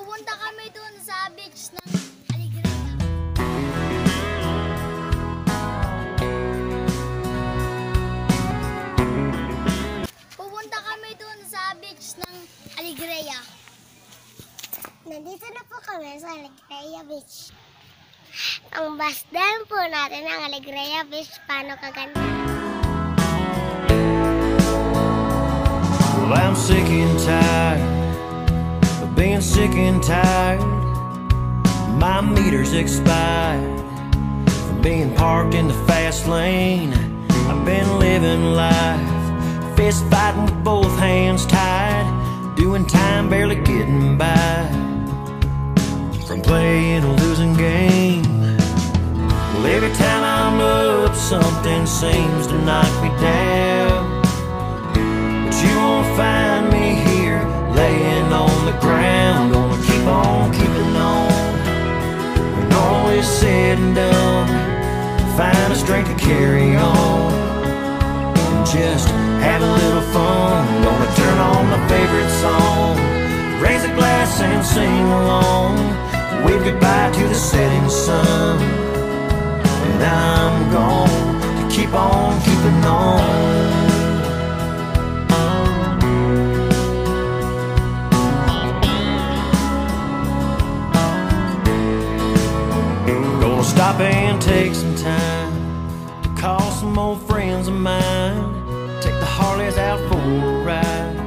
Pupunta kami dun sa beach ng Alegria. Pupunta kami dun sa beach ng Alegria. Nandito na po kami sa Alegria Beach. Ang bus dam po natin ang Alegria Beach. Paano kaganda? Well, I'm sick and tired being sick and tired. My meter's expired from being parked in the fast lane. I've been living life, fist fighting with both hands tied, doing time, barely getting by from playing a losing game. Well, every time I'm up, something seems to knock me down. Is said and done, find the strength to carry on. And just have a little fun. Gonna turn on my favorite song. Raise a glass and sing along. Wave goodbye to the setting sun. And take some time to call some old friends of mine. Take the Harleys out for a ride.